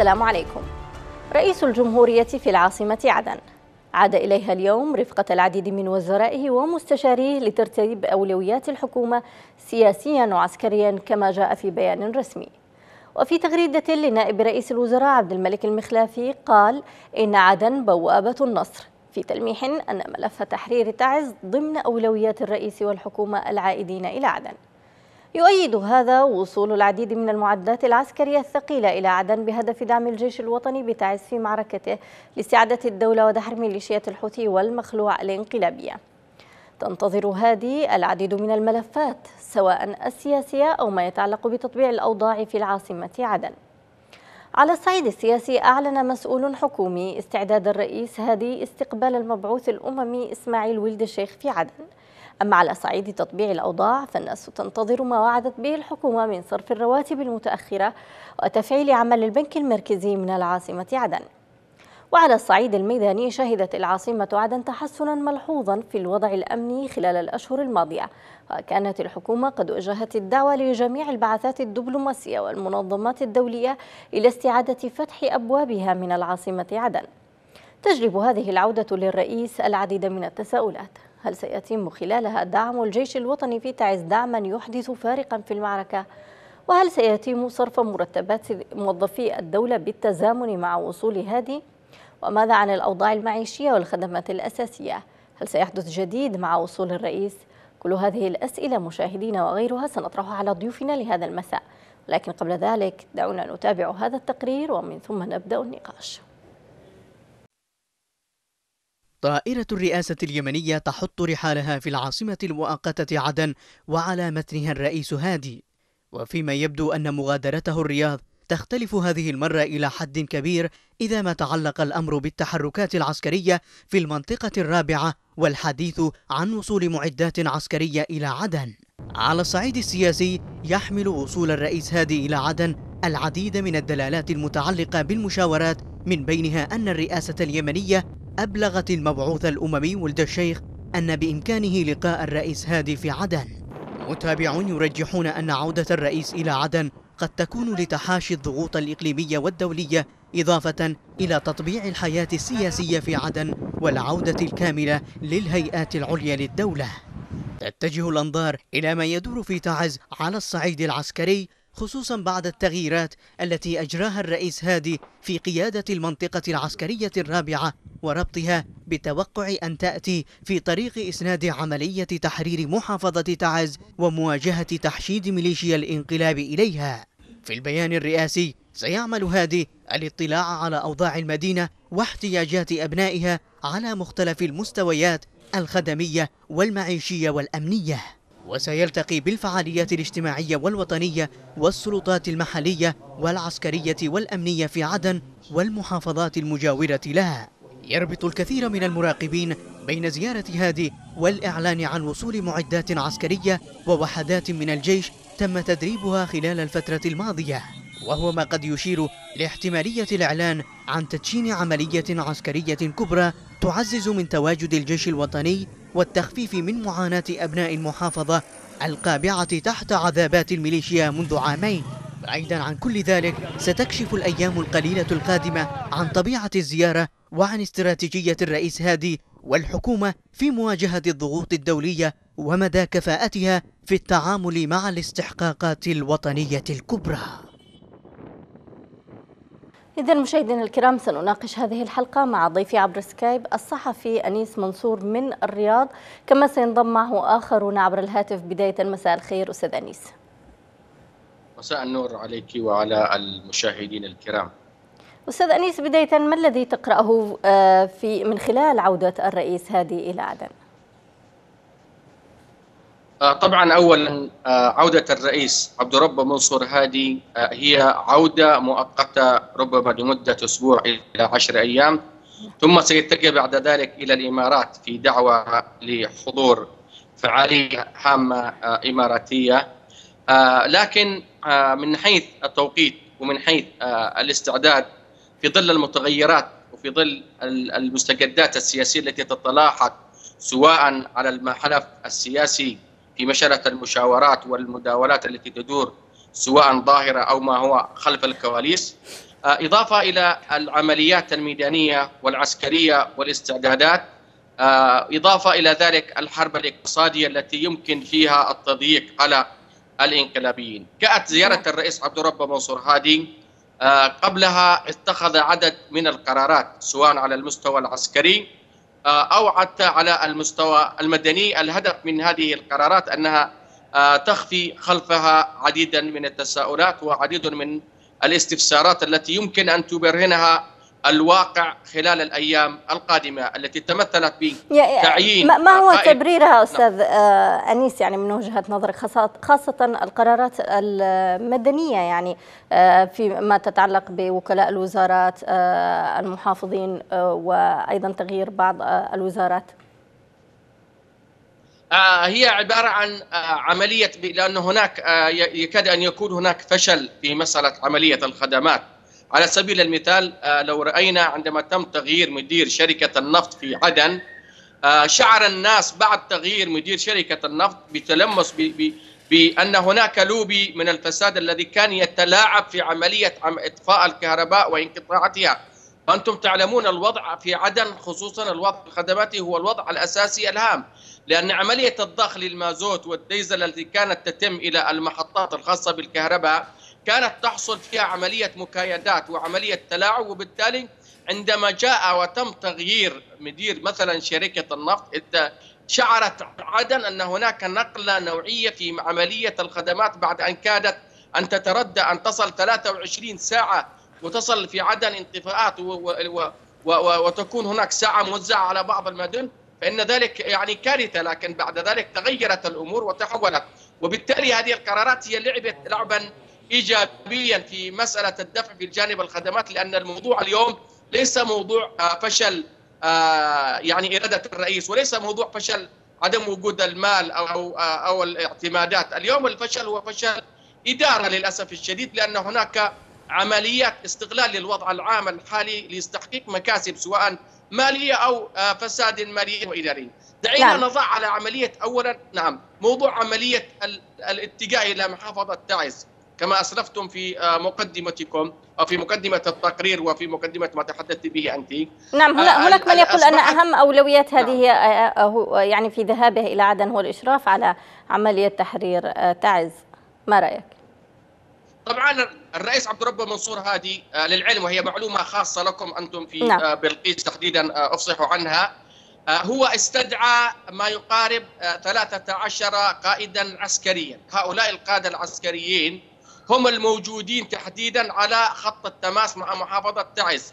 السلام عليكم. رئيس الجمهورية في العاصمة عدن. عاد إليها اليوم رفقة العديد من وزرائه ومستشاريه لترتيب أولويات الحكومة سياسيا وعسكريا كما جاء في بيان رسمي. وفي تغريدة لنائب رئيس الوزراء عبد الملك المخلافي قال إن عدن بوابة النصر في تلميح أن ملف تحرير تعز ضمن أولويات الرئيس والحكومة العائدين إلى عدن. يؤيد هذا وصول العديد من المعدات العسكرية الثقيلة إلى عدن بهدف دعم الجيش الوطني بتعز في معركته لاستعادة الدولة ودحر ميليشيات الحوثي والمخلوع الانقلابية. تنتظر هذه العديد من الملفات سواء السياسية أو ما يتعلق بتطبيع الأوضاع في العاصمة عدن. على الصعيد السياسي أعلن مسؤول حكومي استعداد الرئيس هادي استقبال المبعوث الأممي إسماعيل ولد الشيخ في عدن. أما على صعيد تطبيع الأوضاع فالناس تنتظر ما وعدت به الحكومة من صرف الرواتب المتأخرة وتفعيل عمل البنك المركزي من العاصمة عدن. وعلى الصعيد الميداني شهدت العاصمة عدن تحسنا ملحوظا في الوضع الأمني خلال الأشهر الماضية. وكانت الحكومة قد وجهت الدعوة لجميع البعثات الدبلوماسية والمنظمات الدولية إلى استعادة فتح أبوابها من العاصمة عدن. تجلب هذه العودة للرئيس العديد من التساؤلات. هل سيتم خلالها دعم الجيش الوطني في تعز دعما يحدث فارقا في المعركة؟ وهل سيتم صرف مرتبات موظفي الدولة بالتزامن مع وصول هادي؟ وماذا عن الأوضاع المعيشية والخدمات الأساسية؟ هل سيحدث جديد مع وصول الرئيس؟ كل هذه الأسئلة مشاهدينا وغيرها سنطرحها على ضيوفنا لهذا المساء لكن قبل ذلك دعونا نتابع هذا التقرير ومن ثم نبدأ النقاش طائرة الرئاسة اليمنية تحط رحالها في العاصمة المؤقتة عدن وعلى متنها الرئيس هادي. وفيما يبدو أن مغادرته الرياض تختلف هذه المرة إلى حد كبير إذا ما تعلق الأمر بالتحركات العسكرية في المنطقة الرابعة والحديث عن وصول معدات عسكرية إلى عدن. على الصعيد السياسي يحمل وصول الرئيس هادي إلى عدن العديد من الدلالات المتعلقة بالمشاورات من بينها أن الرئاسة اليمنية أبلغت المبعوث الأممي ولد الشيخ أن بإمكانه لقاء الرئيس هادي في عدن. متابعون يرجحون أن عودة الرئيس إلى عدن قد تكون لتحاشي الضغوط الإقليمية والدولية إضافة إلى تطبيع الحياة السياسية في عدن والعودة الكاملة للهيئات العليا للدولة. تتجه الأنظار إلى ما يدور في تعز على الصعيد العسكري خصوصا بعد التغييرات التي أجراها الرئيس هادي في قيادة المنطقة العسكرية الرابعة وربطها بتوقع أن تأتي في طريق إسناد عملية تحرير محافظة تعز ومواجهة تحشيد ميليشيا الانقلاب إليها. في البيان الرئاسي سيعمل هادي الاطلاع على أوضاع المدينة واحتياجات أبنائها على مختلف المستويات الخدمية والمعيشية والأمنية. وسيلتقي بالفعاليات الاجتماعية والوطنية والسلطات المحلية والعسكرية والأمنية في عدن والمحافظات المجاورة لها. يربط الكثير من المراقبين بين زيارة هادي والإعلان عن وصول معدات عسكرية ووحدات من الجيش تم تدريبها خلال الفترة الماضية. وهو ما قد يشير لاحتمالية الإعلان عن تدشين عملية عسكرية كبرى تعزز من تواجد الجيش الوطني والتخفيف من معاناة أبناء المحافظة القابعة تحت عذابات الميليشيا منذ عامين. بعيدا عن كل ذلك ستكشف الأيام القليلة القادمة عن طبيعة الزيارة وعن استراتيجية الرئيس هادي والحكومة في مواجهة الضغوط الدولية ومدى كفاءتها في التعامل مع الاستحقاقات الوطنية الكبرى. إذا مشاهدينا الكرام سنناقش هذه الحلقة مع ضيفي عبر سكايب الصحفي أنيس منصور من الرياض. كما سينضم معه آخرون عبر الهاتف بداية مساء الخير أستاذ أنيس. مساء النور عليك وعلى المشاهدين الكرام. أستاذ أنيس بداية ما الذي تقرأه آه، في من خلال عودة الرئيس هادي إلى عدن؟ آه، طبعا اولا آه، عودة الرئيس عبد الرب منصور هادي هي عودة مؤقتة ربما لمدة أسبوع إلى عشر أيام. ثم سيتجه بعد ذلك إلى الإمارات في دعوة لحضور فعالية هامه إماراتية. لكن من حيث التوقيت ومن حيث الاستعداد في ظل المتغيرات وفي ظل المستجدات السياسية التي تتلاحق سواء على المحلف السياسي في مشارة المشاورات والمداولات التي تدور سواء ظاهرة أو ما هو خلف الكواليس. إضافة إلى العمليات الميدانية والعسكرية والاستعدادات. إضافة إلى ذلك الحرب الاقتصادية التي يمكن فيها التضييق على الإنقلابيين. كانت زيارة الرئيس عبد الرب منصور هادي. قبلها اتخذ عدد من القرارات سواء على المستوى العسكري أو حتى على المستوى المدني. الهدف من هذه القرارات أنها تخفي خلفها عديدا من التساؤلات وعديد من الاستفسارات التي يمكن أن تبرهنها الواقع خلال الأيام القادمة التي تمثلت بتعيين ما هو تبريرها نعم. أستاذ نعم. أنيس يعني من وجهة نظرك خاصه القرارات المدنية يعني آه، فيما تتعلق بوكلاء الوزارات آه، المحافظين وأيضا تغيير بعض الوزارات هي عبارة عن عملية لأن هناك يكاد أن يكون هناك فشل في مسألة عملية الخدمات على سبيل المثال آه، لو رأينا عندما تم تغيير مدير شركة النفط في عدن آه، شعر الناس بعد تغيير مدير شركة النفط بتلمس بأن هناك لوبي من الفساد الذي كان يتلاعب في عملية إطفاء الكهرباء وانقطاعتها وأنتم تعلمون الوضع في عدن خصوصا الوضع الخدماتي هو الوضع الأساسي الهام. لأن عملية الضخ للمازوت والديزل التي كانت تتم إلى المحطات الخاصة بالكهرباء كانت تحصل فيها عملية مكايدات وعملية تلاعب وبالتالي عندما جاء وتم تغيير مدير مثلا شركة النفط شعرت عدن أن هناك نقلة نوعية في عملية الخدمات بعد أن كادت أن تتردى أن تصل 23 ساعة وتصل في عدن انطفاءات وتكون هناك ساعة موزعة على بعض المدن فإن ذلك يعني كارثة لكن بعد ذلك تغيرت الأمور وتحولت. وبالتالي هذه القرارات هي لعبت لعبا ايجابيا في مسألة الدفع في الجانب الخدمات لأن الموضوع اليوم ليس موضوع آه، فشل آه، يعني إرادة الرئيس وليس موضوع فشل عدم وجود المال أو آه، أو الاعتمادات، اليوم الفشل هو فشل إدارة للأسف الشديد لأن هناك عمليات استغلال للوضع العام الحالي لتحقيق مكاسب سواء مالية أو فساد مالي واداري. دعينا نعم. نضع على عملية اولا نعم موضوع عملية الاتجاه إلى محافظة تعز كما أسلفتم في آه، مقدمتكم أو في مقدمة التقرير وفي مقدمة ما تحدثت به أنت نعم آه، هناك من يقول أن أهم أولويات هذه نعم. هي آه، يعني في ذهابه إلى عدن هو الإشراف على عملية تحرير تعز ما رأيك؟ طبعا الرئيس عبد الرب منصور هادي للعلم وهي معلومة خاصة لكم أنتم في نعم. بلقيس تحديدا أفصح عنها هو استدعى ما يقارب 13 قائدا عسكريا هؤلاء القادة العسكريين هم الموجودين تحديدا على خط التماس مع محافظة تعز.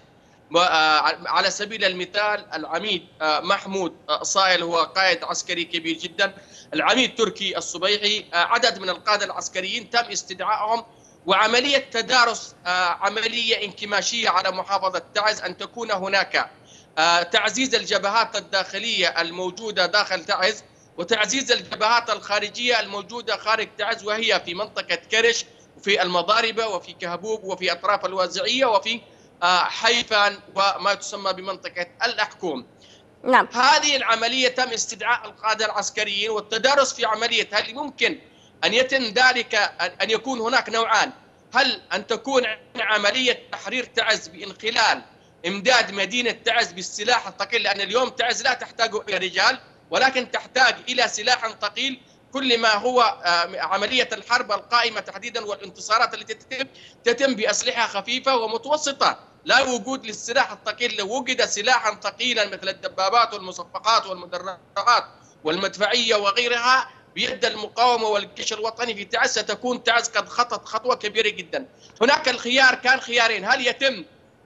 آه، على سبيل المثال العميد آه، محمود آه، صايل هو قائد عسكري كبير جدا. العميد تركي الصبيحي عدد من القادة العسكريين تم استدعائهم. وعملية تدارس عملية انكماشية على محافظة تعز أن تكون هناك. تعزيز الجبهات الداخلية الموجودة داخل تعز وتعزيز الجبهات الخارجية الموجودة خارج تعز وهي في منطقة كرش. وفي المضاربة وفي كهبوب وفي أطراف الوازعية وفي آه، حيفان وما تسمى بمنطقة الأحكوم. نعم. هذه العملية تم استدعاء القادة العسكريين والتدارس في عملية هل ممكن أن يتم ذلك أن يكون هناك نوعان؟ هل أن تكون عملية تحرير تعز بانخلال إمداد مدينة تعز بالسلاح الثقيل؟ لأن اليوم تعز لا تحتاج إلى رجال ولكن تحتاج إلى سلاح ثقيل كل ما هو آه، عملية الحرب القائمة تحديدا والانتصارات التي تتم تتم بأسلحة خفيفة ومتوسطة لا وجود للسلاح الثقيل لو وجد سلاحا ثقيلا مثل الدبابات والمصفقات والمدرعات والمدفعية وغيرها بيد المقاومة والجيش الوطني في تعز ستكون تعز قد خطت خطوة كبيرة جدا. هناك الخيار كان خيارين. هل يتم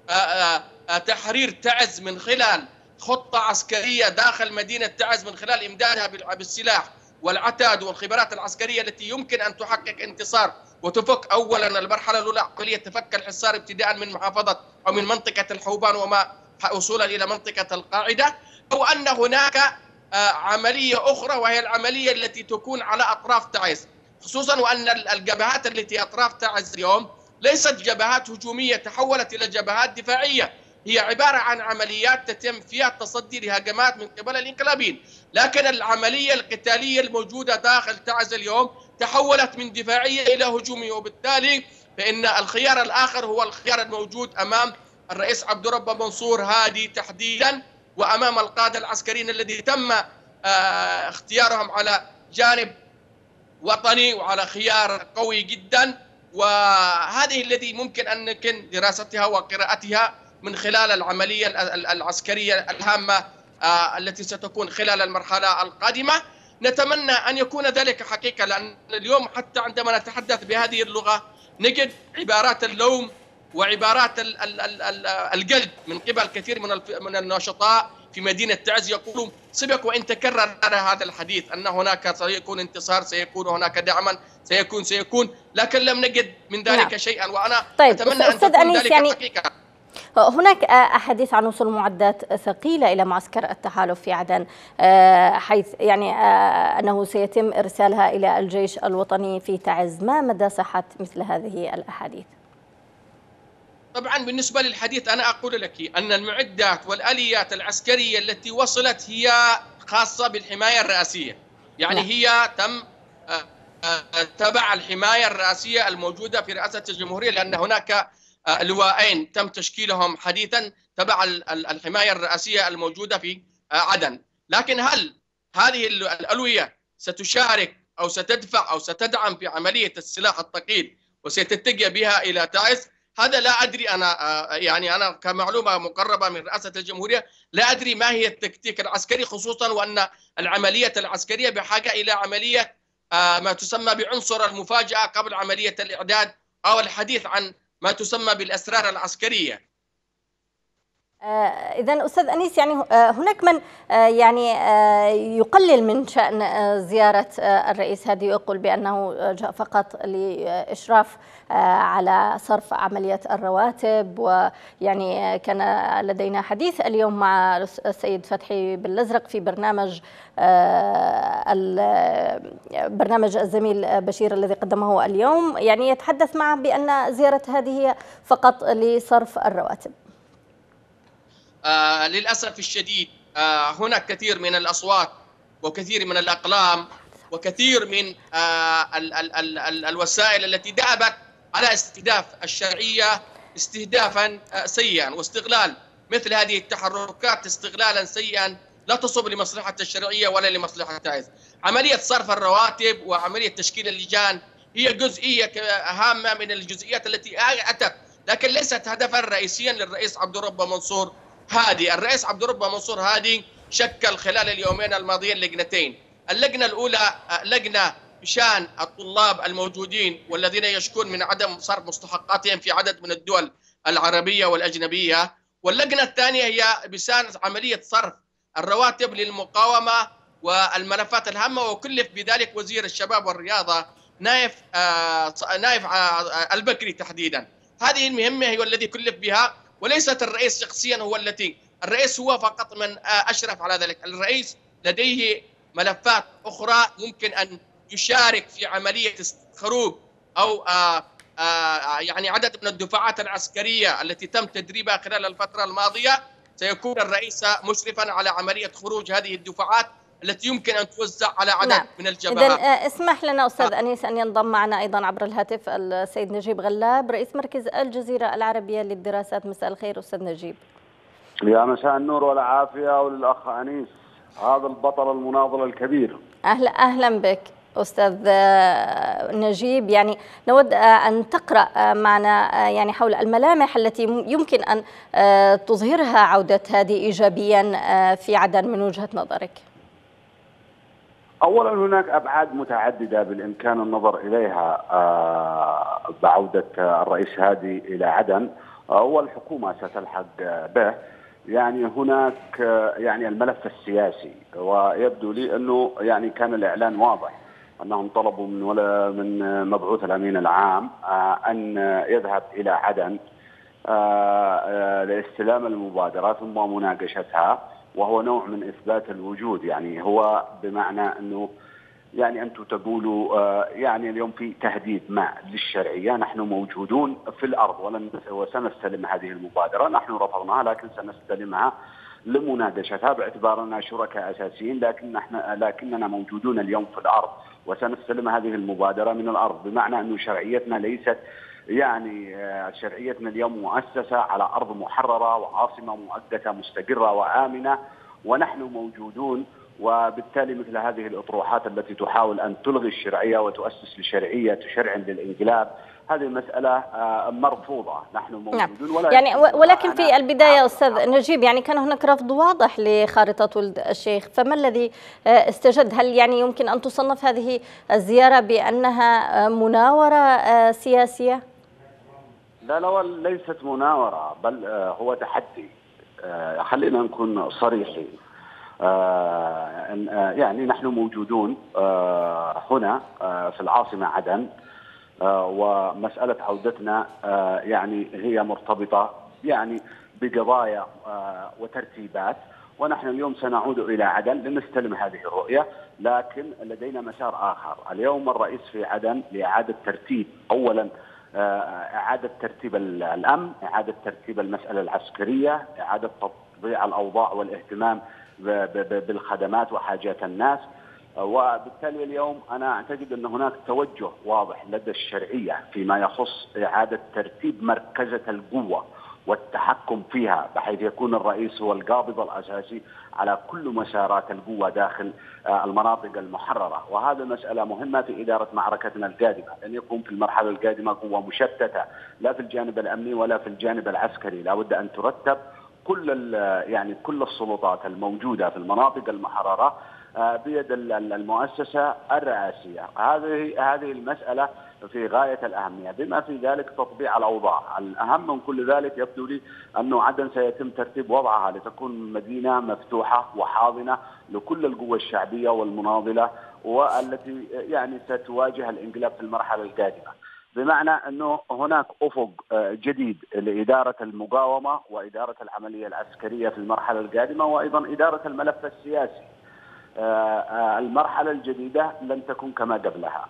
آه، آه، تحرير تعز من خلال خطة عسكرية داخل مدينة تعز من خلال إمدادها بالسلاح والعتاد والخبرات العسكرية التي يمكن أن تحقق انتصار وتفك أولا المرحلة الأولى عملية تفك الحصار ابتداء من محافظة أو من منطقة الحوبان وما وصولا إلى منطقة القاعدة أو أن هناك آه، عملية أخرى وهي العملية التي تكون على أطراف تعز. خصوصا وأن الجبهات التي أطراف تعز اليوم ليست جبهات هجومية تحولت إلى جبهات دفاعية. هي عبارة عن عمليات تتم فيها التصدي لهجمات من قبل الانقلابيين لكن العملية القتالية الموجودة داخل تعز اليوم تحولت من دفاعية إلى هجومية وبالتالي فإن الخيار الآخر هو الخيار الموجود أمام الرئيس عبد رب منصور هادي تحديدا وأمام القادة العسكريين الذي تم آه، اختيارهم على جانب وطني وعلى خيار قوي جدا. وهذه الذي ممكن أن يمكن دراستها وقراءتها من خلال العملية العسكرية الهامة آه، التي ستكون خلال المرحلة القادمة. نتمنى أن يكون ذلك حقيقة لأن اليوم حتى عندما نتحدث بهذه اللغة نجد عبارات اللوم وعبارات القلب من قبل كثير من من الناشطاء في مدينة تعز يقولون سبق وإن تكرر هذا الحديث أن هناك سيكون انتصار سيكون هناك دعما سيكون سيكون. لكن لم نجد من ذلك نعم. شيئا وأنا طيب أتمنى أن تكون ذلك يعني حقيقة. هناك أحاديث عن وصول معدات ثقيلة إلى معسكر التحالف في عدن حيث يعني أنه سيتم إرسالها إلى الجيش الوطني في تعز ما مدى صحة مثل هذه الأحاديث؟ طبعا بالنسبة للحديث أنا أقول لك أن المعدات والآليات العسكرية التي وصلت هي خاصة بالحماية الرئاسية يعني لا. نعم. هي تم تبع الحماية الرئاسية الموجودة في رئاسة الجمهورية لأن هناك آه، لواءين تم تشكيلهم حديثا تبع الحماية الرئاسية الموجودة في آه، عدن. لكن هل هذه الألوية ستشارك أو ستدفع أو ستدعم في عملية السلاح الثقيل وستتجه بها إلى تعز هذا لا أدري. أنا آه، يعني أنا كمعلومة مقربة من رئاسة الجمهورية لا أدري ما هي التكتيك العسكري خصوصا وأن العملية العسكرية بحاجة إلى عملية ما تسمى بعنصر المفاجأة قبل عملية الإعداد أو الحديث عن ما تسمى بالأسرار العسكرية. آه، إذا أستاذ أنيس يعني آه، هناك من آه، يعني يقلل من شأن زيارة الرئيس هذه ويقول بأنه جاء فقط لإشراف على صرف عملية الرواتب. ويعني كان لدينا حديث اليوم مع السيد فتحي بالأزرق في برنامج برنامج الزميل بشير الذي قدمه اليوم. يعني يتحدث معه بأن زيارة هذه فقط لصرف الرواتب. آه للأسف الشديد آه هناك كثير من الأصوات وكثير من الأقلام وكثير من آه ال ال ال ال الوسائل التي دأبت على استهداف الشرعية استهدافا آه سيئا واستغلال مثل هذه التحركات استغلالا سيئا لا تصب لمصلحة الشرعية ولا لمصلحة التعز. عملية صرف الرواتب وعملية تشكيل اللجان هي جزئية هامة من الجزئيات التي أتت لكن ليست هدفا رئيسيا للرئيس عبد الرب منصور هادي الرئيس عبد الرب منصور هادي شكل خلال اليومين الماضيين لجنتين اللجنة الأولى لجنة بشان الطلاب الموجودين والذين يشكون من عدم صرف مستحقاتهم في عدد من الدول العربية والأجنبية. واللجنة الثانية هي بشان عملية صرف الرواتب للمقاومة والملفات الهامة وكلف بذلك وزير الشباب والرياضة نايف آه نايف آه البكري تحديدا. هذه المهمة هي الذي كلف بها وليست الرئيس شخصيا هو التي الرئيس هو فقط من أشرف على ذلك. الرئيس لديه ملفات أخرى يمكن أن يشارك في عملية خروج أو آآ آآ يعني عدد من الدفاعات العسكرية التي تم تدريبها خلال الفترة الماضية سيكون الرئيس مشرفا على عملية خروج هذه الدفاعات التي يمكن أن توزع على عدد نعم. من الجبهات. اذا اسمح لنا أستاذ آه. أنيس أن ينضم معنا أيضا عبر الهاتف السيد نجيب غلاب رئيس مركز الجزيرة العربية للدراسات مساء الخير أستاذ نجيب. يا مساء النور والعافية وللأخ أنيس هذا البطل المناضل الكبير. أهلا أهلا بك. أستاذ نجيب. يعني نود أن تقرأ معنا يعني حول الملامح التي يمكن أن تظهرها عودة هذه ايجابيا في عدن من وجهة نظرك. اولا هناك أبعاد متعددة بالإمكان النظر إليها آه، بعودة الرئيس هادي إلى عدن آه، والحكومة ستلحق به. يعني هناك آه، يعني الملف السياسي ويبدو لي أنه يعني كان الإعلان واضح. أنهم طلبوا من ولا من مبعوث الأمين العام أن يذهب إلى عدن لاستلام المبادرة ثم مناقشتها وهو نوع من إثبات الوجود. يعني هو بمعنى أنه يعني أنتم تقولوا آه، يعني اليوم في تهديد ما للشرعية نحن موجودون في الأرض ولن وسنستلم هذه المبادرة نحن رفضناها لكن سنستلمها لمناقشتها باعتبارنا شركاء أساسيين لكن نحن لكننا موجودون اليوم في الأرض. وسنستلم هذه المبادرة من الأرض بمعنى انه شرعيتنا ليست يعني شرعيتنا اليوم مؤسسة على أرض محررة وعاصمة مؤقته مستقرة وآمنة ونحن موجودون وبالتالي مثل هذه الأطروحات التي تحاول أن تلغي الشرعية وتؤسس لشرعية تشرع للإنقلاب هذه مسألة مرفوضة. نحن موجودون نعم. ولا يعني ولكن في البداية أستاذ نجيب يعني كان هناك رفض واضح لخارطة ولد الشيخ. فما الذي استجد؟ هل يعني يمكن أن تصنف هذه الزيارة بأنها مناورة سياسية؟ لا لا ليست مناورة بل هو تحدي. خلينا نكون صريحين. يعني نحن موجودون هنا في العاصمة عدن ومسألة عودتنا يعني هي مرتبطة يعني بقضايا وترتيبات ونحن اليوم سنعود إلى عدن لنستلم هذه الرؤية لكن لدينا مسار آخر. اليوم الرئيس في عدن لإعادة ترتيب أولا إعادة ترتيب الأمن إعادة ترتيب المسألة العسكرية إعادة تطبيع الأوضاع والاهتمام بالخدمات وحاجات الناس. وبالتالي اليوم أنا أعتقد أن هناك توجه واضح لدى الشرعية فيما يخص إعادة ترتيب مركزة القوة والتحكم فيها بحيث يكون الرئيس هو القابض الأساسي على كل مسارات القوة داخل المناطق المحررة، وهذا مساله مهمة في إدارة معركتنا القادمة، لن يكون في المرحلة القادمة قوة مشتتة لا في الجانب الأمني ولا في الجانب العسكري، لابد أن ترتب كل يعني كل السلطات الموجودة في المناطق المحررة بيد المؤسسة الرئاسية، هذه هذه المسألة في غاية الأهمية، بما في ذلك تطبيع الأوضاع، الأهم من كل ذلك يبدو لي أنه عدن سيتم ترتيب وضعها لتكون مدينة مفتوحة وحاضنة لكل القوى الشعبية والمناضلة والتي يعني ستواجه الإنقلاب في المرحلة القادمة. بمعنى أنه هناك أفق جديد لإدارة المقاومة وإدارة العملية العسكرية في المرحلة القادمة وأيضا إدارة الملف السياسي. المرحلة الجديدة لن تكون كما قبلها.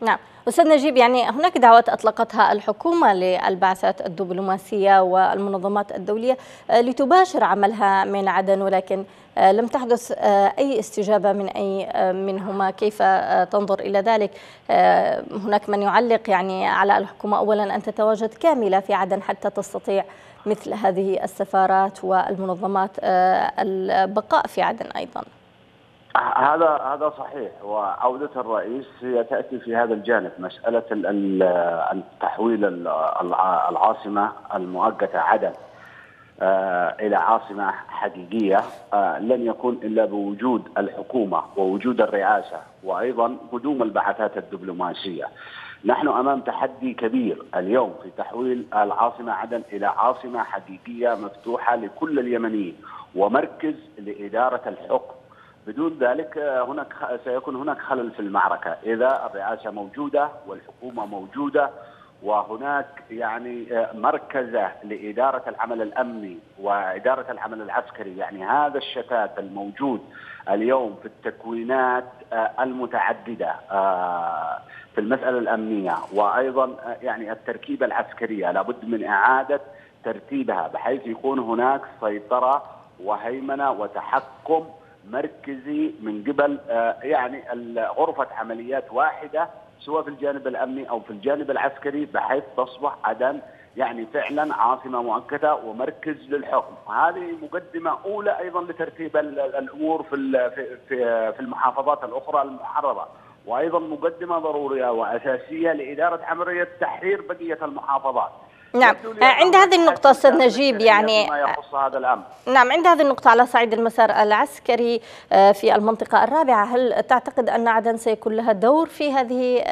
نعم أستاذ نجيب يعني هناك دعوات أطلقتها الحكومة للبعثات الدبلوماسية والمنظمات الدولية لتباشر عملها من عدن ولكن لم تحدث أي استجابة من أي منهما. كيف تنظر إلى ذلك؟ هناك من يعلق يعني على الحكومة أولا أن تتواجد كاملة في عدن حتى تستطيع مثل هذه السفارات والمنظمات البقاء في عدن أيضاً. هذا هذا صحيح وعودة الرئيس هي تأتي في هذا الجانب. مسألة التحويل العاصمة المؤقتة عدن. إلى عاصمة حقيقية لن يكون إلا بوجود الحكومة ووجود الرئاسة وأيضا قدوم البعثات الدبلوماسية. نحن أمام تحدي كبير اليوم في تحويل العاصمة عدن إلى عاصمة حقيقية مفتوحة لكل اليمنيين ومركز لإدارة الحكم. بدون ذلك هناك سيكون هناك خلل في المعركة. إذا الرئاسة موجودة والحكومة موجودة وهناك يعني مركزة لإدارة العمل الأمني وإدارة العمل العسكري. يعني هذا الشتات الموجود اليوم في التكوينات المتعددة في المسألة الأمنية وأيضا يعني التركيبة العسكرية. لابد من إعادة ترتيبها بحيث يكون هناك سيطرة وهيمنة وتحكم مركزي من قبل يعني غرفة عمليات واحدة سواء في الجانب الأمني أو في الجانب العسكري بحيث تصبح عدن يعني فعلا عاصمة مؤقتة ومركز للحكم. هذه مقدمة أولى أيضا لترتيب الأمور في في في المحافظات الأخرى المحررة. وأيضا مقدمة ضرورية وأساسية لإدارة عملية تحرير بقية المحافظات. نعم. عند هذه النقطة أستاذ نجيب يعني ما يخص هذا الأمر. نعم عند هذه النقطة على صعيد المسار العسكري في المنطقة الرابعة هل تعتقد أن عدن سيكون لها دور في هذه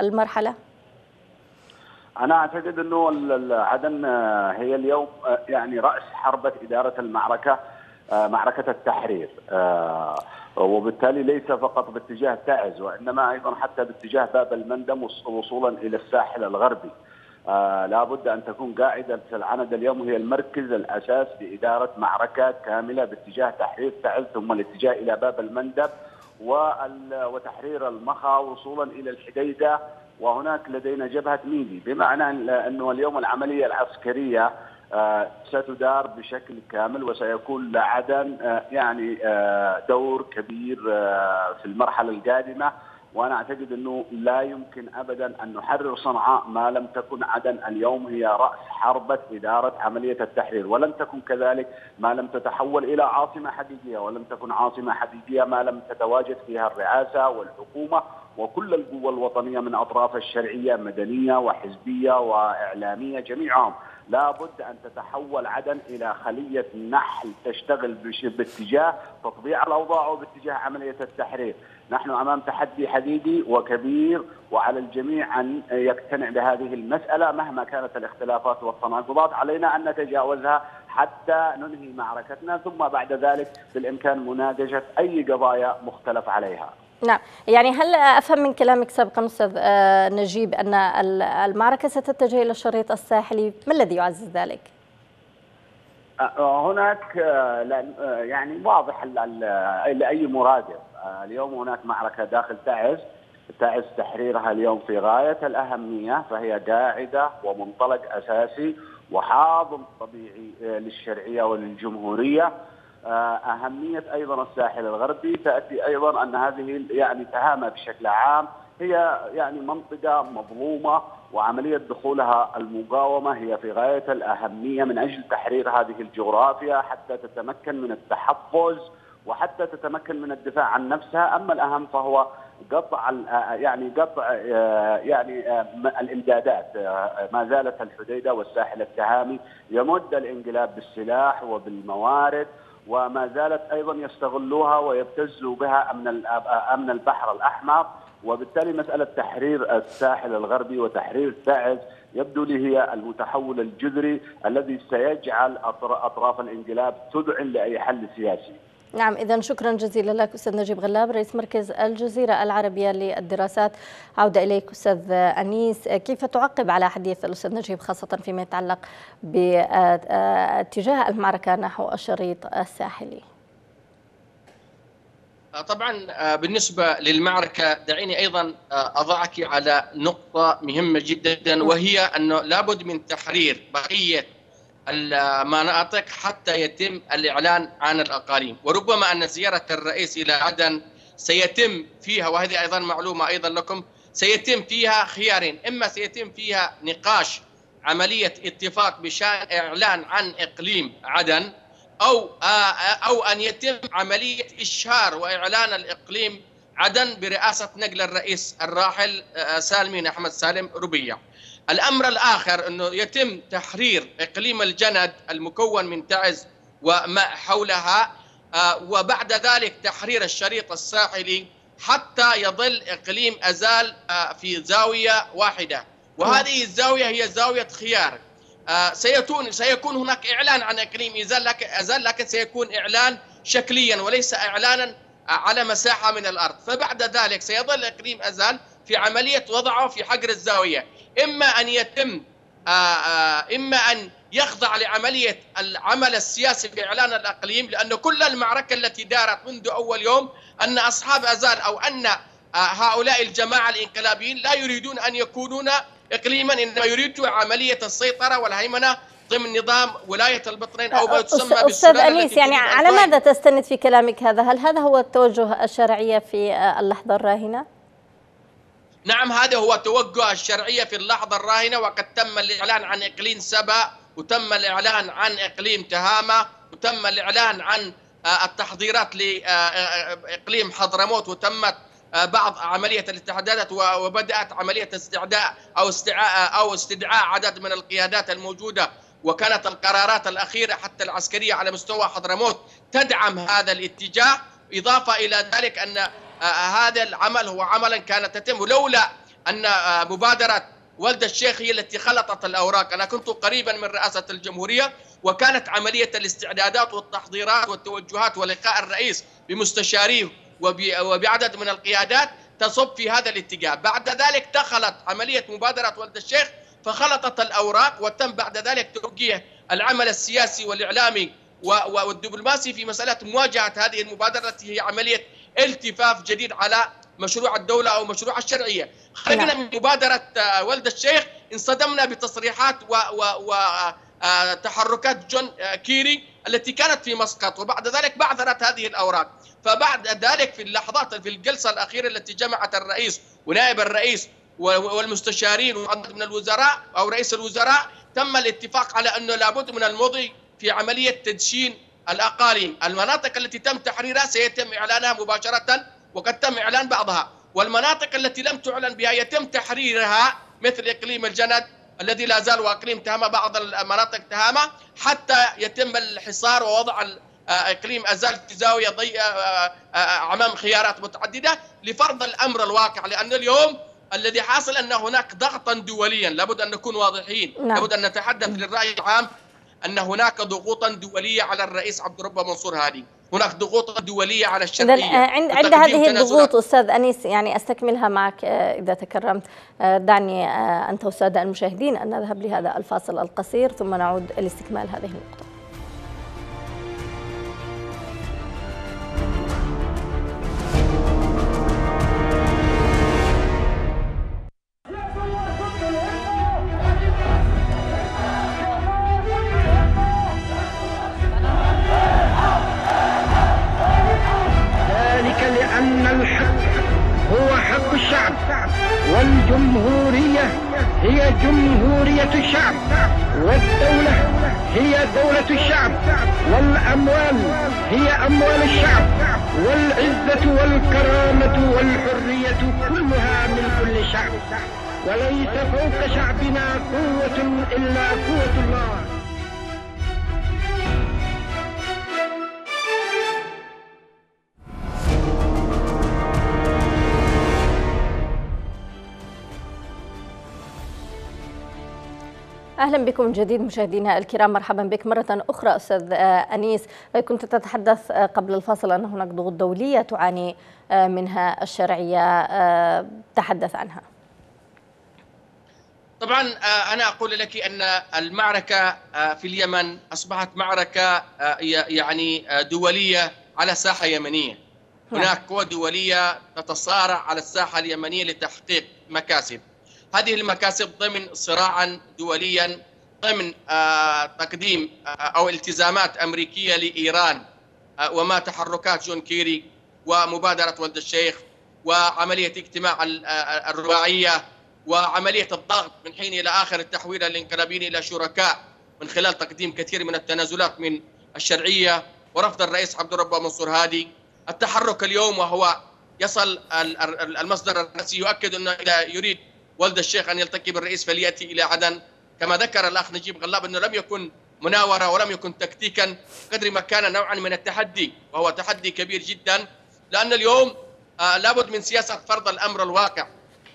المرحلة؟ أنا أعتقد أنه عدن هي اليوم يعني رأس حربة إدارة المعركة معركة التحرير وبالتالي ليس فقط باتجاه تعز وإنما أيضا حتى باتجاه باب المندم وصولا إلى الساحل الغربي. آه لابد أن تكون قاعدة العند اليوم هي المركز الأساس لاداره معركة كاملة باتجاه تحرير تعز ثم الاتجاه إلى باب المندب وتحرير المخا وصولا إلى الحديدة. وهناك لدينا جبهة ميدي بمعنى انه اليوم العملية العسكرية آه ستدار بشكل كامل وسيكون لعدن آه يعني دور كبير في المرحلة القادمة. وأنا أعتقد أنه لا يمكن ابدا أن نحرر صنعاء ما لم تكن عدن. اليوم هي رأس حربة إدارة عملية التحرير. ولن تكن كذلك ما لم تتحول إلى عاصمة حقيقيه ولم تكن عاصمة حقيقيه ما لم تتواجد فيها الرئاسة والحكومة وكل القوى الوطنية من أطراف الشرعية مدنية وحزبية وإعلامية جميعهم لابد أن تتحول عدن إلى خلية نحل تشتغل باتجاه تطبيع الأوضاع وباتجاه عملية التحرير، نحن أمام تحدي حقيقي وكبير وعلى الجميع أن يقتنع بهذه المسألة مهما كانت الاختلافات والتناقضات علينا أن نتجاوزها حتى ننهي معركتنا ثم بعد ذلك بالإمكان مناقشة أي قضايا مختلف عليها. نعم يعني هل أفهم من كلامك سابقا أستاذ آه، نجيب أن المعركة ستتجه إلى الشريط الساحلي ما الذي يعزز ذلك؟ آه، هناك آه، يعني واضح لأي مرادف. اليوم هناك معركة داخل تعز تعز تحريرها اليوم في غاية الأهمية فهي قاعدة ومنطلق أساسي وحاضن طبيعي للشرعية وللجمهورية. آه، أهمية أيضا الساحل الغربي تأتي أيضا أن هذه يعني تهامة بشكل عام هي يعني منطقة مظلومة وعملية دخولها المقاومة هي في غاية الأهمية من أجل تحرير هذه الجغرافيا حتى تتمكن من التحفز وحتى تتمكن من الدفاع عن نفسها. أما الأهم فهو قطع آه، يعني قطع آه، يعني الإمدادات. ما زالت الحديدة والساحل التهامي يمد الإنقلاب بالسلاح وبالموارد وما زالت أيضا يستغلوها ويبتزوا بها أمن أمن البحر الأحمر. وبالتالي مسألة تحرير الساحل الغربي وتحرير تعز يبدو لي هي المتحول الجذري الذي سيجعل أطراف الانقلاب تذعن لأي حل سياسي. نعم إذا شكرا جزيلا لك أستاذ نجيب غلاب رئيس مركز الجزيرة العربية للدراسات. عودة إليك أستاذ أنيس. كيف تعقب على حديث الأستاذ نجيب خاصة فيما يتعلق باتجاه المعركة نحو الشريط الساحلي؟ طبعا بالنسبة للمعركة دعيني أيضا أضعك على نقطة مهمة جدا وهي أنه لابد من تحرير بقية المناطق حتى يتم الإعلان عن الأقاليم. وربما أن زيارة الرئيس إلى عدن سيتم فيها وهذه أيضا معلومة أيضا لكم سيتم فيها خيارين. إما سيتم فيها نقاش عملية اتفاق بشأن إعلان عن إقليم عدن أو أو أن يتم عملية إشهار وإعلان الإقليم عدن برئاسة نقل الرئيس الراحل سالمين أحمد سالم ربيع. الأمر الآخر أنه يتم تحرير إقليم الجند المكون من تعز وما حولها وبعد ذلك تحرير الشريط الساحلي حتى يظل إقليم أزال في زاوية واحدة. وهذه الزاوية هي زاوية خيار. سيكون سيكون هناك إعلان عن إقليم. أزال لكن, أزال لكن سيكون إعلان شكليا وليس إعلانا على مساحة من الأرض. فبعد ذلك سيظل إقليم أزال في عملية وضعه في حجر الزاوية. إما أن يتم آه، آه، إما أن يخضع لعملية العمل السياسي بإعلان الأقليم لأن كل المعركة التي دارت منذ أول يوم أن أصحاب أزال أو أن آه، هؤلاء الجماعة الإنقلابيين لا يريدون أن يكونون إقليما إنما يريدوا عملية السيطرة والهيمنة ضمن نظام ولاية البطرين أو ما تسمى أستاذ أنيس يعني على ماذا تستند في كلامك هذا هل هذا هو التوجه الشرعية في اللحظة الراهنة؟ نعم هذا هو توجه الشرعية في اللحظة الراهنة وقد تم الإعلان عن إقليم سبأ وتم الإعلان عن إقليم تهامة وتم الإعلان عن آه، التحضيرات لإقليم حضرموت وتمت آه، بعض عملية الاستعدادات وبدأت عملية استعداء أو استدعاء أو استدعاء عدد من القيادات الموجودة. وكانت القرارات الأخيرة حتى العسكرية على مستوى حضرموت تدعم هذا الاتجاه إضافة إلى ذلك أن آه، هذا العمل هو عملا كانت تتم. لولا أن آه، مبادرة ولد الشيخ هي التي خلطت الأوراق. أنا كنت قريبا من رئاسة الجمهورية وكانت عملية الاستعدادات والتحضيرات والتوجهات ولقاء الرئيس بمستشاريه وبعدد من القيادات تصب في هذا الاتجاه بعد ذلك دخلت عملية مبادرة ولد الشيخ فخلطت الأوراق وتم بعد ذلك توجيه العمل السياسي والإعلامي والدبلوماسي في مسألة مواجهة هذه المبادرة التي هي عملية التفاف جديد على مشروع الدولة أو مشروع الشرعية خرجنا نعم. من مبادرة آه، ولد الشيخ انصدمنا بتصريحات تحركات جون كيري التي كانت في مسقط وبعد ذلك بعثرت هذه الأوراق. فبعد ذلك في اللحظات في الجلسة الأخيرة التي جمعت الرئيس ونائب الرئيس والمستشارين وعدد من الوزراء أو رئيس الوزراء تم الاتفاق على أنه لابد من المضي في عملية تدشين الأقاليم، المناطق التي تم تحريرها سيتم إعلانها مباشرة وقد تم إعلان بعضها، والمناطق التي لم تعلن بها يتم تحريرها مثل إقليم الجند الذي لا زال واقليم تهامة بعض المناطق تهامة حتى يتم الحصار ووضع إقليم أزال زاويه ضيقة أمام خيارات متعددة لفرض الأمر الواقع لأن اليوم الذي حاصل أن هناك ضغطا دوليا لابد أن نكون واضحين نعم. لابد أن نتحدث للرأي العام أن هناك ضغوطا دولية على الرئيس عبد الرب منصور هادي هناك ضغوط دولية على الشرعية عند عند هذه الضغوط أستاذ أنيس يعني أستكملها معك إذا تكرمت. دعني أنت والسادة المشاهدين أن نذهب لهذا الفاصل القصير ثم نعود لاستكمال هذه النقطة. والجمهورية هي جمهورية الشعب والدولة هي دولة الشعب والأموال هي أموال الشعب والعزة والكرامة والحرية كلها من كل شعب. وليس فوق شعبنا قوة إلا قوة الله. أهلا بكم من جديد مشاهدينا الكرام مرحبا بك مرة أخرى أستاذ أنيس. كنت تتحدث قبل الفاصل أن هناك ضغوط دولية تعاني منها الشرعية تحدث عنها. طبعا أنا أقول لك أن المعركة في اليمن أصبحت معركة يعني دولية على ساحه يمنيه هناك قوى دولية تتصارع على الساحة اليمنية لتحقيق مكاسب. هذه المكاسب ضمن صراعا دوليا ضمن آه تقديم آه أو التزامات أمريكية لإيران آه وما تحركات جون كيري ومبادرة ولد الشيخ وعملية اجتماع الرباعيه وعملية الضغط من حين إلى آخر التحويل الانقلابيين إلى شركاء من خلال تقديم كثير من التنازلات من الشرعية ورفض الرئيس عبد الرب منصور هادي. التحرك اليوم وهو يصل المصدر الرئيسي يؤكد إنه إذا يريد ولد الشيخ أن يلتقي بالرئيس فليأتي إلى عدن كما ذكر الأخ نجيب غلاب أنه لم يكن مناورة ولم يكن تكتيكا قدر ما كان نوعا من التحدي وهو تحدي كبير جدا لأن اليوم آه لابد من سياسة فرض الأمر الواقع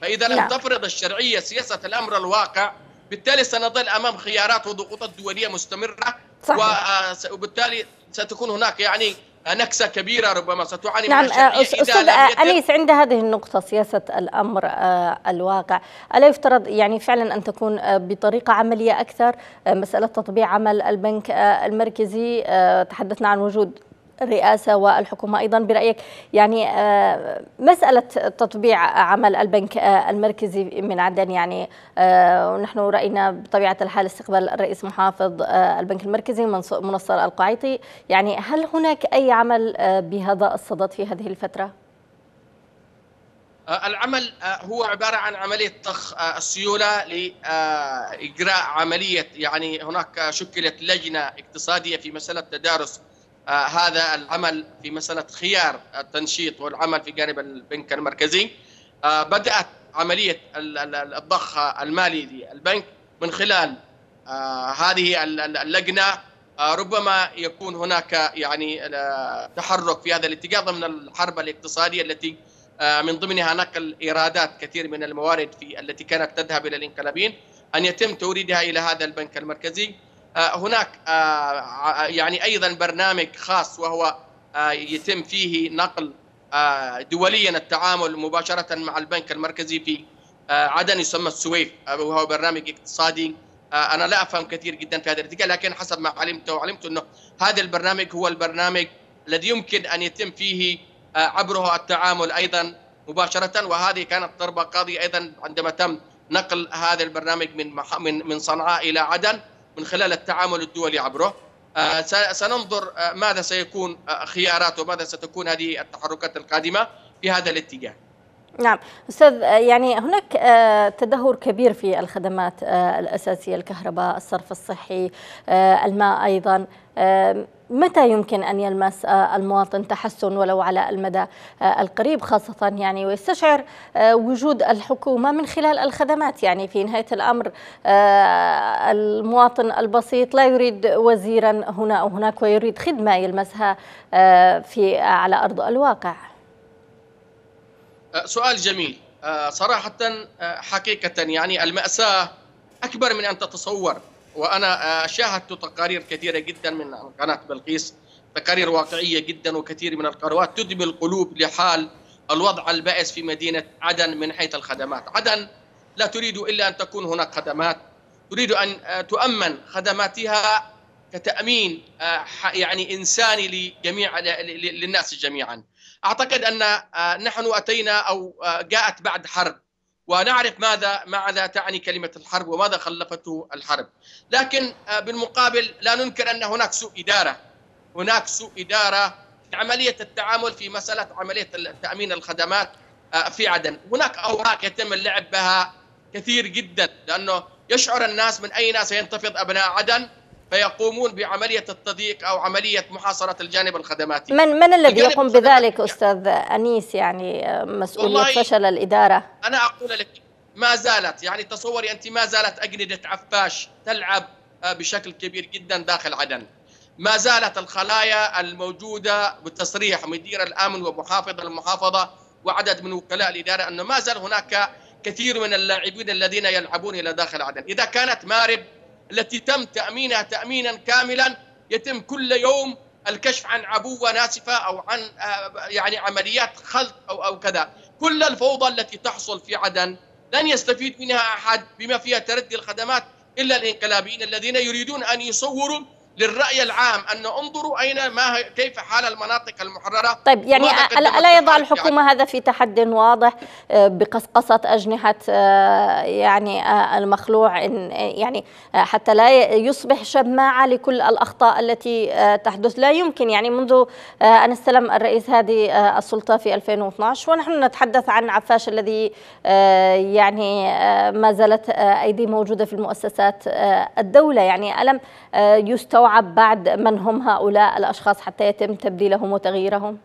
فإذا لم. نعم. تفرض الشرعية سياسة الأمر الواقع بالتالي سنظل أمام خيارات وضغوطات دولية مستمرة صحيح. وبالتالي ستكون هناك يعني نكسة كبيرة ربما ستعاني نعم أستاذ أنيس عند هذه النقطة سياسة الأمر الواقع؟ ألا يفترض يعني فعلا أن تكون بطريقة عملية أكثر مسألة تطبيع عمل البنك المركزي؟ تحدثنا عن وجود الرئاسة والحكومة أيضا برأيك يعني مسألة تطبيع عمل البنك المركزي من عدن يعني ونحن رأينا بطبيعة الحال استقبال الرئيس محافظ البنك المركزي منصر القعيطي يعني هل هناك أي عمل بهذا الصدد في هذه الفترة؟ العمل هو عبارة عن عملية ضخ السيولة لإجراء عملية يعني هناك شكلت لجنة اقتصادية في مسألة تدارس آه هذا العمل في مسألة خيار التنشيط والعمل في جانب البنك المركزي. آه بدأت عملية الضخ المالي للبنك من خلال آه هذه اللجنة. ربما يكون هناك يعني تحرك في هذا الاتجاه ضمن الحرب الاقتصادية التي من ضمنها نقل إيرادات كثير من الموارد في التي كانت تذهب إلى الانقلابيين. أن يتم توريدها إلى هذا البنك المركزي. هناك يعني أيضا برنامج خاص وهو يتم فيه نقل دوليا التعامل مباشرة مع البنك المركزي في عدن يسمى السويف وهو برنامج اقتصادي. أنا لا أفهم كثير جدا في هذا الاتجاه لكن حسب ما علمت وعلمت أنه هذا البرنامج هو البرنامج الذي يمكن أن يتم فيه عبره التعامل أيضا مباشرة. وهذه كانت ضربه قاضيه أيضا عندما تم نقل هذا البرنامج من من من صنعاء إلى عدن. من خلال التعامل الدولي عبره. سننظر ماذا سيكون خيارات وماذا ستكون هذه التحركات القادمة في هذا الاتجاه. نعم. أستاذ يعني هناك تدهور كبير في الخدمات الأساسية الكهرباء الصرف الصحي الماء أيضا. متى يمكن أن يلمس المواطن تحسن ولو على المدى القريب خاصة يعني ويستشعر وجود الحكومة من خلال الخدمات؟ يعني في نهاية الأمر المواطن البسيط لا يريد وزيرا هنا أو هناك ويريد خدمة يلمسها في على أرض الواقع. سؤال جميل. صراحة حقيقه يعني المأساة أكبر من أن تتصور. وأنا شاهدت تقارير كثيرة جدا من قناة بلقيس تقارير واقعية جدا وكثير من القنوات تدمي القلوب لحال الوضع البائس في مدينة عدن من حيث الخدمات، عدن لا تريد إلا أن تكون هناك خدمات، تريد أن تؤمن خدماتها كتأمين يعني إنساني لجميع للناس جميعا. أعتقد أن نحن أتينا أو جاءت بعد حرب ونعرف ماذا ماذا تعني كلمة الحرب وماذا خلفته الحرب. لكن بالمقابل لا ننكر أن هناك سوء إدارة. هناك سوء إدارة في عملية التعامل في مسألة عملية تأمين الخدمات في عدن. هناك أوراق يتم اللعب بها كثير جدا لأنه يشعر الناس من أين سينتفض أبناء عدن. فيقومون بعملية التضييق أو عملية محاصرة الجانب الخدماتي. من من الذي يقوم بذلك أستاذ أنيس؟ يعني مسؤولية فشل الإدارة. أنا أقول لك ما زالت يعني تصوري أنت ما زالت أجندة عفاش تلعب بشكل كبير جدا داخل عدن. ما زالت الخلايا الموجودة بتصريح مدير الأمن ومحافظ المحافظة وعدد من وكلاء الإدارة أنه ما زال هناك كثير من اللاعبين الذين يلعبون إلى داخل عدن إذا كانت مارب التي تم تأمينها تأمينا كاملا يتم كل يوم الكشف عن عبوة ناسفة أو عن يعني عمليات خلط أو أو كذا. كل الفوضى التي تحصل في عدن لن يستفيد منها أحد بما فيها تردي الخدمات إلا الإنقلابيين الذين يريدون أن يصوروا للرأي العام أن انظروا أين ما كيف حال المناطق المحررة. طيب يعني ألا يضع الحكومة هذا في تحد واضح بقصقصة أجنحة يعني المخلوع يعني حتى لا يصبح شماعة لكل الأخطاء التي تحدث. لا يمكن يعني منذ أن استلم الرئيس هذه السلطة في 2012 ونحن نتحدث عن عفاش الذي يعني ما زالت أيدي موجودة في المؤسسات الدولة. يعني ألم يستوعب يستوعب بعد من هم هؤلاء الأشخاص حتى يتم تبديلهم وتغييرهم؟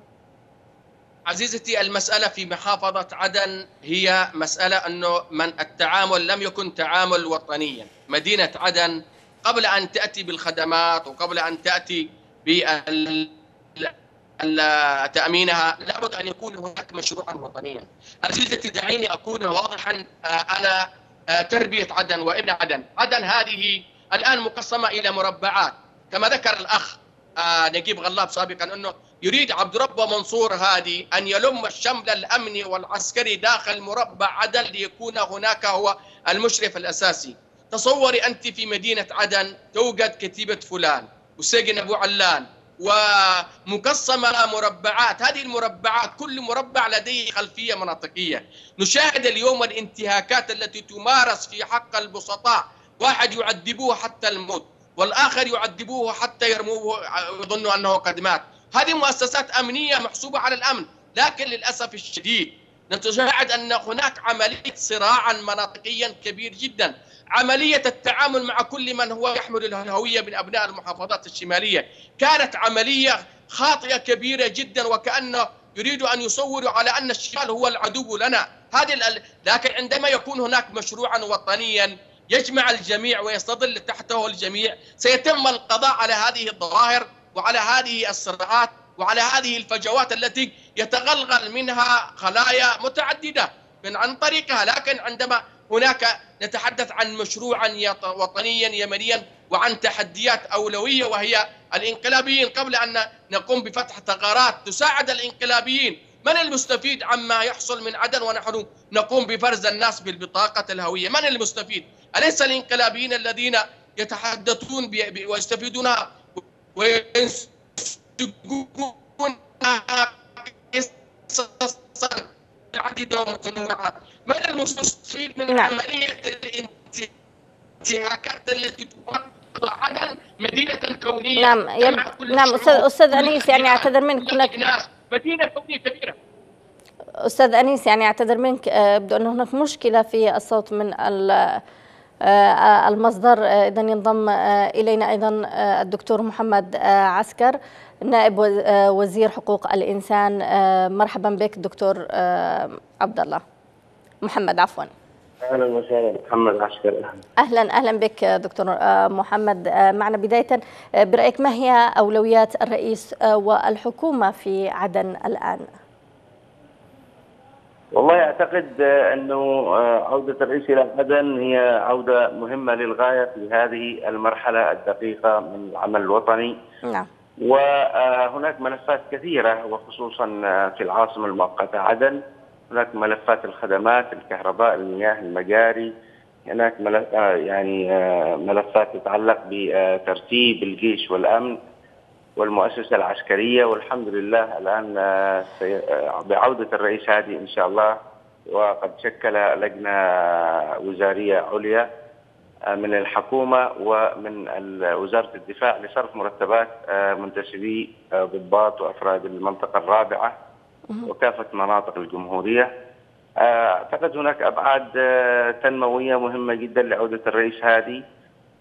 عزيزتي المسألة في محافظة عدن هي مسألة أنه من التعامل لم يكن تعامل وطنيا. مدينة عدن قبل أن تأتي بالخدمات وقبل أن تأتي تأمينها لابد أن يكون هناك مشروعا وطنيا. عزيزتي دعيني أكون واضحا أنا تربية عدن وابن عدن. عدن هذه الآن مقسمة إلى مربعات. كما ذكر الأخ آه نجيب غلاب سابقا أنه يريد عبد ربه منصور هادي أن يلم الشمل الأمني والعسكري داخل مربع عدن ليكون هناك هو المشرف الأساسي. تصوري أنت في مدينة عدن توجد كتيبة فلان وسجن أبو علان ومقسمة مربعات. هذه المربعات كل مربع لديه خلفية مناطقية. نشاهد اليوم الانتهاكات التي تمارس في حق البسطاء. واحد يعذبوه حتى الموت. والآخر يعذبوه حتى يرموه يظنوا أنه قد مات. هذه مؤسسات أمنية محسوبة على الأمن لكن للأسف الشديد نتشاهد أن هناك عملية صراعا مناطقيا كبير جدا. عملية التعامل مع كل من هو يحمل الهوية من أبناء المحافظات الشمالية. كانت عملية خاطئة كبيرة جدا وكأنه يريدوا أن يصوروا على أن الشمال هو العدو لنا. هذه لكن عندما يكون هناك مشروعا وطنيا يجمع الجميع ويستظل تحته الجميع. سيتم القضاء على هذه الظواهر وعلى هذه الصراعات وعلى هذه الفجوات التي يتغلغل منها خلايا متعددة من عن طريقها. لكن عندما هناك نتحدث عن مشروعا وطنيا يمنيا وعن تحديات أولوية وهي الانقلابيين قبل أن نقوم بفتح ثغرات تساعد الانقلابيين من المستفيد عما يحصل من عدن ونحن نقوم بفرز الناس بالبطاقة الهوية؟ من المستفيد؟ أليس الانقلابيين الذين يتحدثون ويستفيدون وينسجون عديدة ومتنوعة من المستفيد من نعم. عملية الانتهاكات التي عدن مدينه كونيه نعم يب... نعم أستاذ أستاذ أنيس يعني أعتذر منك هناك مدينة كونية كبيرة. أستاذ أنيس يعني أعتذر منك. يبدو أن هناك مشكلة في الصوت من المصدر إذا ينضم إلينا أيضا الدكتور محمد عسكر نائب وزير حقوق الإنسان. مرحبا بك دكتور عبد الله محمد عفوا. أهلا وسهلا. محمد عسكر أهلا. أهلا بك دكتور محمد. معنا بداية. برأيك ما هي أولويات الرئيس والحكومة في عدن الآن؟ والله أعتقد أنه عودة الرئيس إلى عدن هي عودة مهمة للغاية في هذه المرحلة الدقيقة من العمل الوطني. نعم. وهناك ملفات كثيرة وخصوصا في العاصمة المؤقتة عدن هناك ملفات الخدمات الكهرباء المياه المجاري هناك ملف يعني ملفات تتعلق بترتيب الجيش والأمن والمؤسسة العسكرية والحمد لله الآن بعودة الرئيس هادي إن شاء الله وقد شكل لجنة وزارية عليا من الحكومة ومن وزارة الدفاع لصرف مرتبات منتسبي ضباط وأفراد المنطقة الرابعة وكافة مناطق الجمهورية. أعتقد هناك أبعاد تنموية مهمة جدا لعودة الرئيس هادي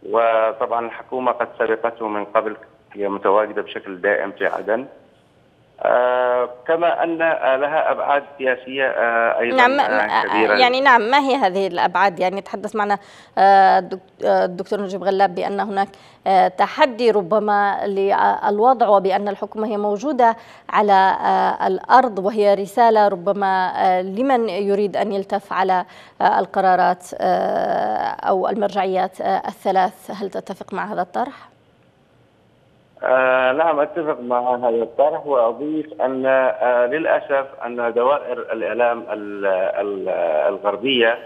وطبعا الحكومة قد سبقته من قبل هي متواجدة بشكل دائم في عدن. آه كما أن لها أبعاد سياسية آه أيضا نعم كبيرة يعني نعم ما هي هذه الأبعاد يعني تحدث معنا الدكتور نجيب غلاب بأن هناك تحدي ربما للوضع وبأن الحكومة هي موجودة على الأرض وهي رسالة ربما لمن يريد أن يلتف على القرارات أو المرجعيات الثلاث هل تتفق مع هذا الطرح؟ آه نعم أتفق مع هذا الطرح وأضيف أن آه للأسف أن دوائر الإعلام ال ال الغربية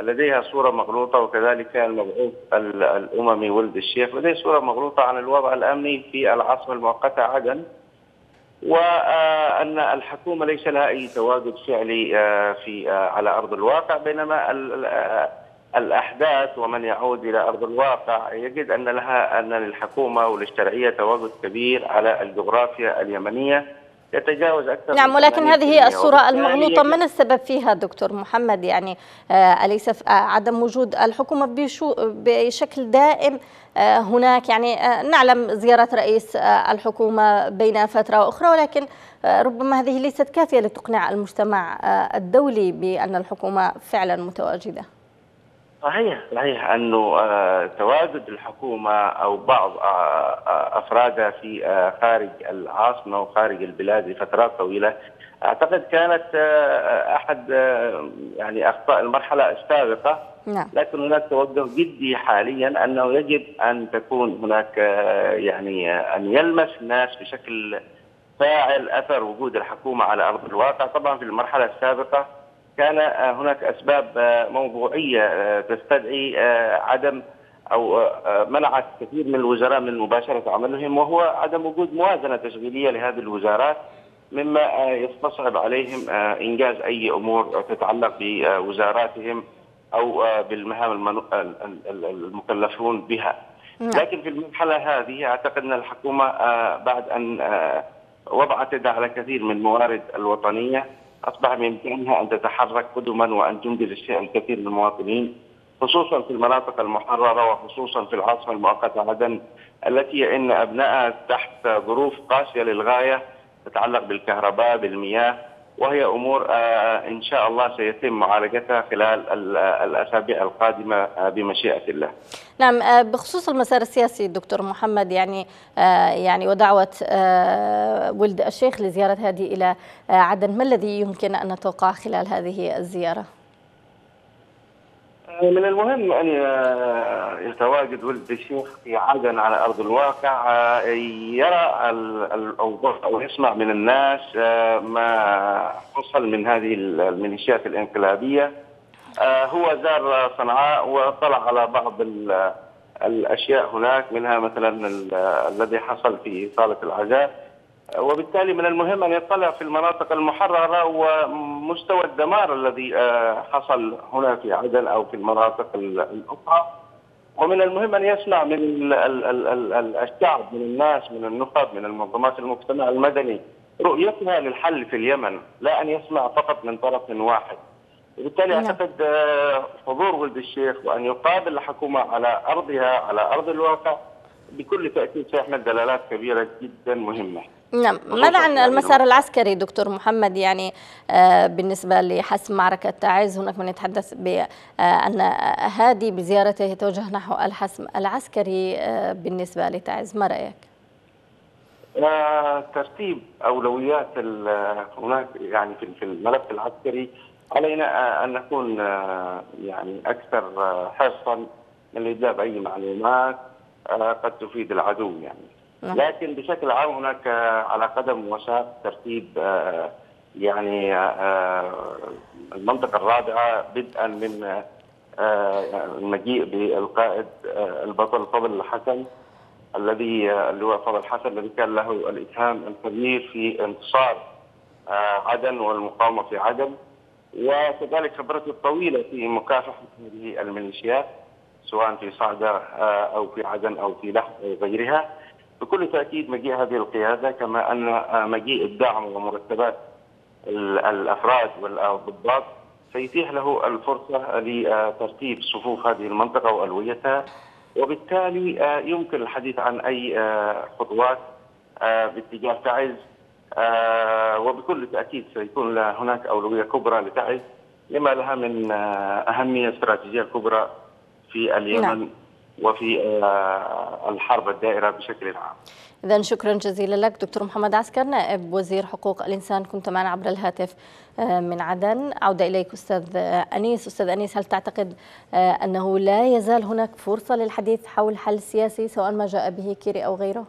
لديها صورة مغلوطة وكذلك المبعوث الاممي ولد الشيخ لديه صورة مغلوطة عن الوضع الأمني في العاصمة المؤقتة عدن وأن الحكومة ليس لها أي تواجد فعلي آه في على أرض الواقع بينما الأحداث ومن يعود إلى أرض الواقع. يجد أن لها أن للحكومة وللشرعيه تواجد كبير على الجغرافيا اليمنية. يتجاوز أكثر نعم ولكن هذه هي الصورة المغلوطة. من السبب فيها دكتور محمد؟ يعني آه أليس عدم وجود الحكومة بشو بشكل دائم؟ آه هناك يعني آه نعلم زيارات رئيس الحكومة بين فترة وأخرى ولكن ربما هذه ليست كافية لتقنع المجتمع الدولي بأن الحكومة فعلا متواجدة. صحيح. صحيح. أنه تواجد الحكومة أو بعض أفرادها في خارج العاصمة وخارج البلاد لفترات طويلة. أعتقد كانت أحد يعني أخطاء المرحلة السابقة. نعم. لكن هناك توجه جدي حاليا أنه يجب أن تكون هناك يعني أن يلمس الناس بشكل فاعل أثر وجود الحكومة على أرض الواقع. طبعا في المرحلة السابقة كان هناك أسباب موضوعية تستدعي عدم أو منعت كثير من الوزراء من مباشرة عملهم وهو عدم وجود موازنة تشغيلية لهذه الوزارات مما يستصعب عليهم إنجاز أي أمور تتعلق بوزاراتهم أو بالمهام المكلفون بها. لكن في المرحلة هذه أعتقد أن الحكومة بعد أن وضعت يدها على كثير من الموارد الوطنية أصبح بامكانها أن تتحرك قدما وأن تنجز الشيء الكثير للمواطنين خصوصا في المناطق المحررة وخصوصا في العاصمة المؤقتة عدن التي إن ابنائها تحت ظروف قاسية للغاية تتعلق بالكهرباء بالمياه وهي أمور إن شاء الله سيتم معالجتها خلال الأسابيع القادمة بمشيئة الله. نعم بخصوص المسار السياسي دكتور محمد يعني يعني ودعوة ولد الشيخ لزيارة هذه إلى عدن ما الذي يمكن أن نتوقع خلال هذه الزيارة؟ من المهم أن يتواجد ولد الشيخ في عدن على أرض الواقع يرى الأوضاع أو يسمع من الناس ما حصل من هذه الميليشيات الإنقلابية. هو زار صنعاء واطلع على بعض الأشياء هناك منها مثلا الذي حصل في صاله العزاء. وبالتالي من المهم أن يطلع في المناطق المحررة ومستوى الدمار الذي حصل هنا في عدن أو في المناطق الأخرى ومن المهم أن يسمع من ال ال ال ال ال الشعب من الناس من النخب من المنظمات المجتمع المدني رؤيتها للحل في اليمن لا أن يسمع فقط من طرف واحد وبالتالي نعم. أعتقد آه، حضور ولد الشيخ وأن يقابل الحكومة على أرضها على أرض الواقع بكل تأكيد سيحمل دلالات كبيرة جدا مهمة. نعم ماذا عن المسار العسكري دكتور محمد يعني آه، بالنسبة لحسم معركة تعز هناك من يتحدث بأن هادي بزيارته يتوجه نحو الحسم العسكري آه، بالنسبة لتعز ما رأيك؟ آه، ترتيب أولويات ال- هناك يعني في الملف العسكري علينا آه، أن نكون آه، يعني أكثر آه، حرصا من الابداء باي معلومات آه، قد تفيد العدو يعني. لكن بشكل عام هناك آه، على قدم وساق ترتيب آه، يعني آه، المنطقة الرابعة بدءا من المجيء بالقائد البطل فضل الحسن الذي اللواء فضل حسن الذي كان له الاسهام الكبير في انتصار عدن والمقاومة في عدن. وكذلك خبرته الطويلة في مكافحة هذه الميليشيات سواء في صعدة أو في عدن أو في لحم أو غيرها. بكل تأكيد مجيء هذه القيادة كما أن مجيء الدعم ومرتبات ال- الأفراد والضباط سيتيح له الفرصة لترتيب صفوف هذه المنطقة وألويتها. وبالتالي آه، يمكن الحديث عن أي آه، خطوات آه، باتجاه تعز. وبكل تأكيد سيكون هناك أولوية كبرى لتعز لما لها من أهمية استراتيجية كبرى في اليمن. نعم. وفي آه، الحرب الدائرة بشكل عام. إذا شكرا جزيلا لك دكتور محمد عسكر نائب وزير حقوق الإنسان كنت معنا عبر الهاتف آه، من عدن عودة إليك أستاذ آه، أنيس أستاذ أنيس هل تعتقد أنه لا يزال هناك فرصة للحديث حول حل سياسي سواء ما جاء به كيري أو غيره؟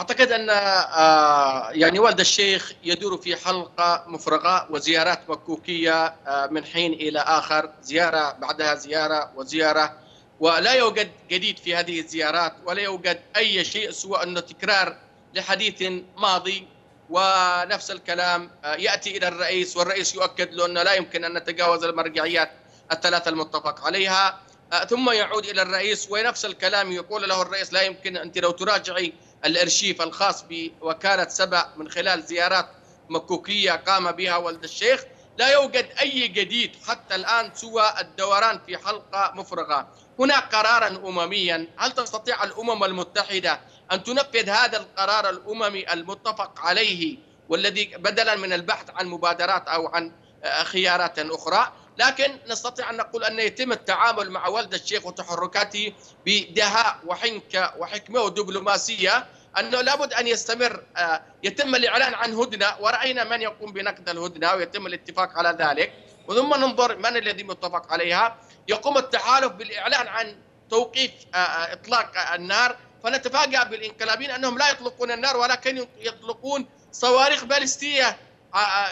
أعتقد أن آه، يعني والد الشيخ يدور في حلقة مفرغة وزيارات مكوكية آه، من حين إلى آخر زيارة بعدها زيارة وزيارة. ولا يوجد جديد في هذه الزيارات ولا يوجد أي شيء سوى انه تكرار لحديث ماضي. ونفس الكلام آه، يأتي إلى الرئيس والرئيس يؤكد له انه لا يمكن أن نتجاوز المرجعيات الثلاثة المتفق عليها. ثم يعود إلى الرئيس ونفس الكلام يقول له الرئيس لا يمكن أنت لو تراجعي الارشيف الخاص بوكالة سبع من خلال زيارات مكوكية قام بها ولد الشيخ. لا يوجد أي جديد حتى الآن سوى الدوران في حلقة مفرغة. هناك قرارا أمميا. هل تستطيع الأمم المتحدة أن تنفذ هذا القرار الأممي المتفق عليه والذي بدلا من البحث عن مبادرات أو عن خيارات أخرى؟ لكن نستطيع أن نقول أن يتم التعامل مع والد الشيخ وتحركاته بدهاء وحنكه وحكمة ودبلوماسية أنه لابد أن يستمر آه، يتم الإعلان عن هدنة ورأينا من يقوم بنقد الهدنة ويتم الاتفاق على ذلك. وثم ننظر من الذي متفق عليها. يقوم التحالف بالإعلان عن توقيف آه، آه، إطلاق النار. فنتفاجأ بالانقلابيين أنهم لا يطلقون النار ولكن يطلقون صواريخ باليستية. آه،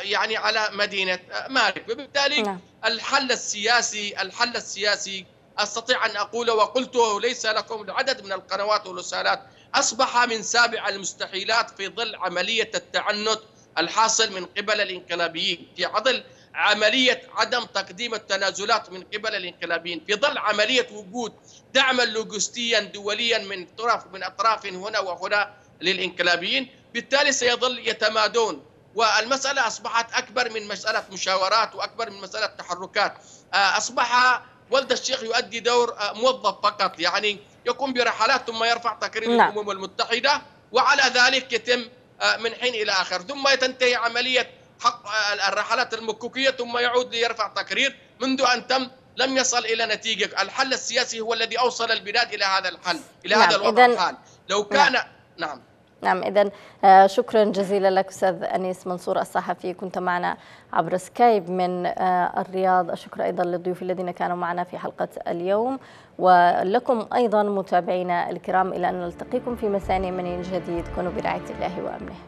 يعني على مدينة آه، مارب وبالتالي نعم. الحل السياسي الحل السياسي أستطيع أن أقوله وقلته ليس لكم عدد من القنوات والرسالات أصبح من سابع المستحيلات في ظل عملية التعنت الحاصل من قبل الإنقلابيين في ظل عملية عدم تقديم التنازلات من قبل الإنقلابيين في ظل عملية وجود دعما لوجستيا دوليا من طرف من أطراف هنا وهنا للإنقلابيين بالتالي سيظل يتمادون والمسألة أصبحت أكبر من مسألة مشاورات وأكبر من مسألة تحركات. آه، أصبح ولد الشيخ يؤدي دور آه، موظف فقط يعني يقوم برحلات ثم يرفع تقرير نعم. الأمم المتحدة وعلى ذلك يتم آه، من حين إلى آخر. ثم تنتهي عملية حق الرحلات المكوكية ثم يعود ليرفع تقرير منذ أن تم لم يصل إلى نتيجة، الحل السياسي هو الذي أوصل البلاد إلى هذا الحل، إلى نعم، هذا الوضع إذن- الحال، لو كان نعم نعم. إذا آه، شكرا جزيلا لك أستاذ أنيس منصور الصحفي. كنت معنا عبر سكايب من آه، الرياض. الشكر أيضا للضيوف الذين كانوا معنا في حلقة اليوم. ولكم أيضا متابعينا الكرام إلى أن نلتقيكم في مساء من جديد. كونوا برعاية الله وأمنه.